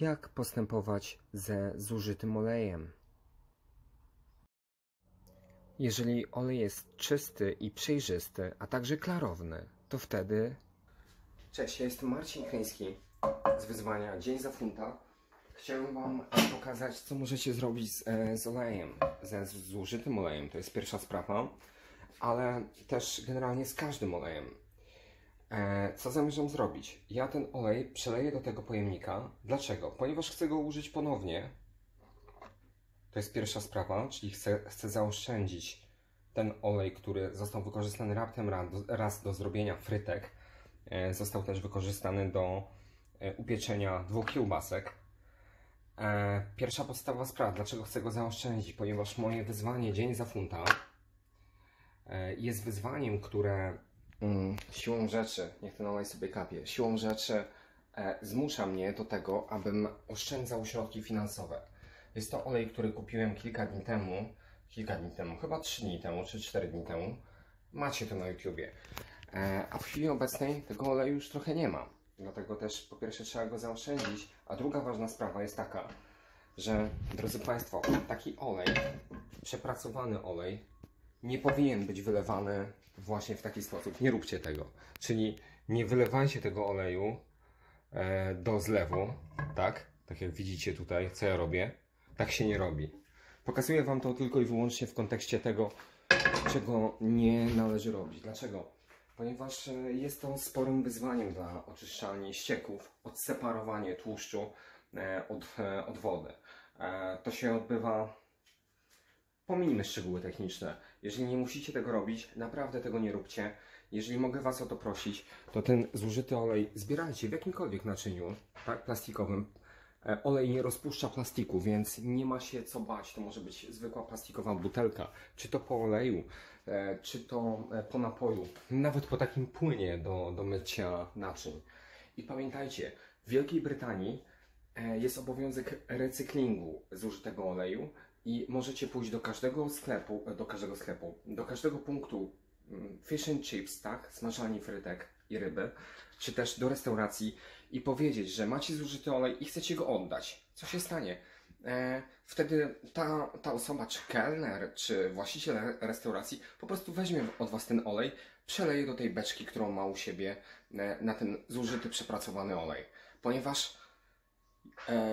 jak postępować ze zużytym olejem. Jeżeli olej jest czysty i przejrzysty, a także klarowny, to wtedy... Cześć, ja jestem Marcin Kryński z wyzwania Dzień za funta. Chciałem Wam pokazać, co możecie zrobić z, e, z olejem, ze zużytym olejem, to jest pierwsza sprawa, ale też generalnie z każdym olejem. E, co zamierzam zrobić? Ja ten olej przeleję do tego pojemnika. Dlaczego? Ponieważ chcę go użyć ponownie. To jest pierwsza sprawa, czyli chcę, chcę zaoszczędzić ten olej, który został wykorzystany raptem raz do zrobienia frytek. E, został też wykorzystany do e, upieczenia dwóch kiełbasek. Pierwsza podstawowa sprawa, dlaczego chcę go zaoszczędzić? Ponieważ moje wyzwanie dzień za funta jest wyzwaniem, które mm, siłą rzeczy, niech ten olej sobie kapie, siłą rzeczy e, zmusza mnie do tego, abym oszczędzał środki finansowe. Jest to olej, który kupiłem kilka dni temu, kilka dni temu, chyba 3 dni temu, czy 4 dni temu. Macie to na YouTubie. E, a w chwili obecnej tego oleju już trochę nie ma. Dlatego też po pierwsze trzeba go zaoszczędzić, a druga ważna sprawa jest taka, że drodzy Państwo, taki olej, przepracowany olej, nie powinien być wylewany właśnie w taki sposób. Nie róbcie tego. Czyli nie wylewajcie tego oleju e, do zlewu, tak? Tak jak widzicie tutaj, co ja robię. Tak się nie robi. Pokazuję Wam to tylko i wyłącznie w kontekście tego, czego nie należy robić. Dlaczego? Ponieważ e, jest to sporym wyzwaniem dla oczyszczalni ścieków, odseparowanie tłuszczu e, od, od wody. To się odbywa Pominijmy szczegóły techniczne. Jeżeli nie musicie tego robić, naprawdę tego nie róbcie. Jeżeli mogę Was o to prosić, to ten zużyty olej zbierajcie w jakimkolwiek naczyniu, tak, plastikowym. E, olej nie rozpuszcza plastiku, więc nie ma się co bać. To może być zwykła plastikowa butelka, czy to po oleju, e, czy to e, po napoju, nawet po takim płynie do, do mycia naczyń. I pamiętajcie, w Wielkiej Brytanii jest obowiązek recyklingu zużytego oleju, i możecie pójść do każdego sklepu, e, do każdego sklepu, do każdego punktu mm, fish and chips, tak, smażalni frytek i ryby, czy też do restauracji i powiedzieć, że macie zużyty olej i chcecie go oddać. Co się stanie? E, wtedy ta, ta osoba, czy kelner, czy właściciel restauracji po prostu weźmie od Was ten olej, przeleje do tej beczki, którą ma u siebie e, na ten zużyty, przepracowany olej. Ponieważ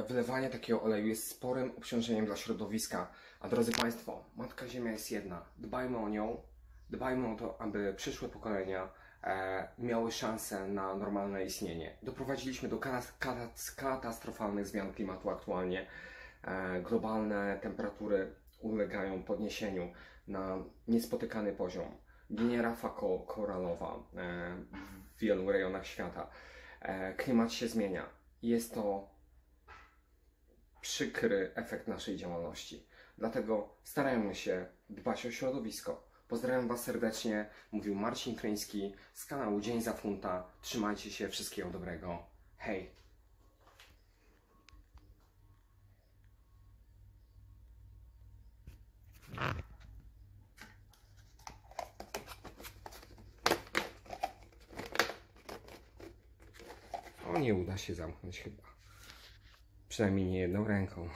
wylewanie takiego oleju jest sporym obciążeniem dla środowiska. A drodzy Państwo, Matka Ziemia jest jedna. Dbajmy o nią, dbajmy o to, aby przyszłe pokolenia e, miały szansę na normalne istnienie. Doprowadziliśmy do katastrofalnych zmian klimatu aktualnie. E, globalne temperatury ulegają podniesieniu na niespotykany poziom. Ginie rafa koralowa w wielu rejonach świata. Klimat się zmienia. Jest to przykry efekt naszej działalności. Dlatego starajmy się dbać o środowisko. Pozdrawiam Was serdecznie. Mówił Marcin Kryński z kanału Dzień za Funta. Trzymajcie się, wszystkiego dobrego. Hej! O, nie uda się zamknąć chyba. Przynajmniej nie jedną ręką.